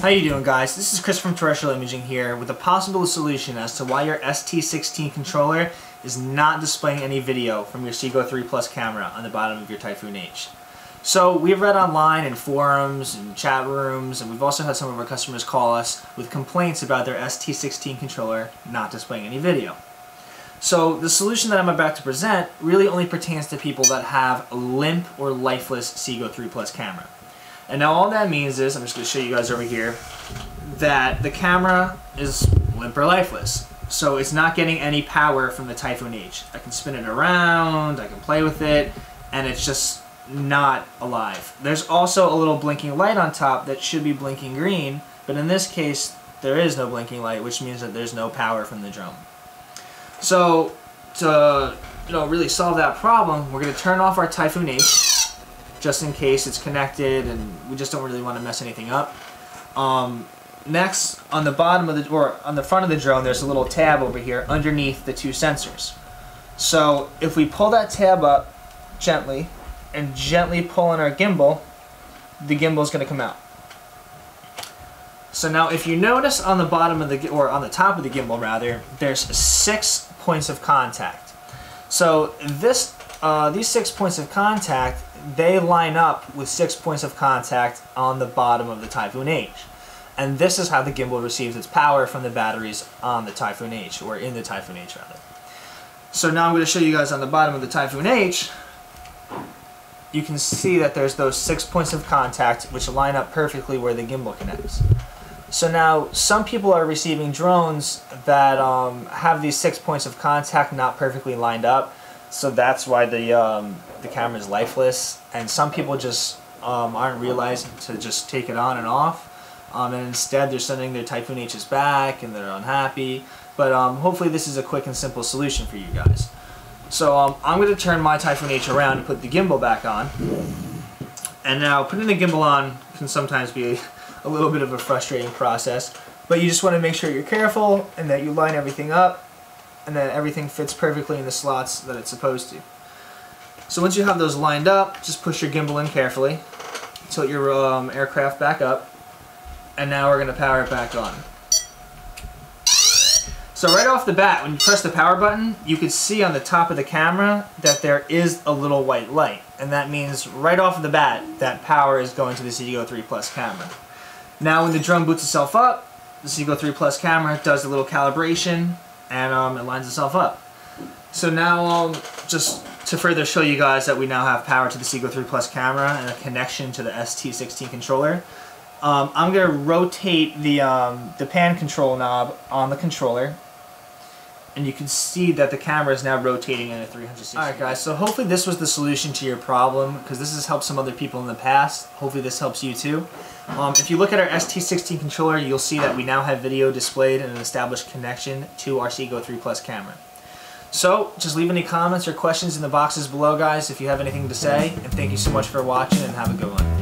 How you doing guys? This is Chris from Terrestrial Imaging here with a possible solution as to why your ST16 controller is not displaying any video from your CGO3 Plus camera on the bottom of your Typhoon H. So we've read online in forums and chat rooms and we've also had some of our customers call us with complaints about their ST16 controller not displaying any video. So the solution that I'm about to present really only pertains to people that have a limp or lifeless CGO3 Plus camera. And now all that means is, I'm just going to show you guys over here, that the camera is limp or lifeless. So it's not getting any power from the Typhoon H. I can spin it around, I can play with it, and it's just not alive. There's also a little blinking light on top that should be blinking green, but in this case, there is no blinking light, which means that there's no power from the drone. So to you know really solve that problem, we're going to turn off our Typhoon H just in case it's connected and we just don't really want to mess anything up. Um, next, on the bottom of the, or on the front of the drone, there's a little tab over here underneath the two sensors. So if we pull that tab up gently and gently pull on our gimbal, the gimbal is going to come out. So now if you notice on the bottom of the, or on the top of the gimbal rather, there's six points of contact. So this, uh, these six points of contact they line up with six points of contact on the bottom of the Typhoon H. And this is how the gimbal receives its power from the batteries on the Typhoon H, or in the Typhoon H rather. So now I'm going to show you guys on the bottom of the Typhoon H, you can see that there's those six points of contact which line up perfectly where the gimbal connects. So now some people are receiving drones that um, have these six points of contact not perfectly lined up so that's why the um, the camera is lifeless. And some people just um, aren't realizing to just take it on and off. Um, and instead they're sending their Typhoon H's back and they're unhappy. But um, hopefully this is a quick and simple solution for you guys. So um, I'm going to turn my Typhoon H around and put the gimbal back on. And now putting the gimbal on can sometimes be a little bit of a frustrating process. But you just want to make sure you're careful and that you line everything up and that everything fits perfectly in the slots that it's supposed to. So once you have those lined up, just push your gimbal in carefully, tilt your um, aircraft back up, and now we're going to power it back on. So right off the bat, when you press the power button, you can see on the top of the camera that there is a little white light. And that means right off the bat that power is going to the CGO3 Plus camera. Now when the drone boots itself up, the CGO3 Plus camera does a little calibration and um, it lines itself up. So now, um, just to further show you guys that we now have power to the CGO3 Plus camera and a connection to the ST16 controller, um, I'm going to rotate the, um, the pan control knob on the controller and you can see that the camera is now rotating in a 360. Alright guys, so hopefully this was the solution to your problem because this has helped some other people in the past. Hopefully this helps you too. Um, if you look at our ST16 controller, you'll see that we now have video displayed and an established connection to our CGO3 Plus camera. So, just leave any comments or questions in the boxes below guys if you have anything to say, and thank you so much for watching and have a good one.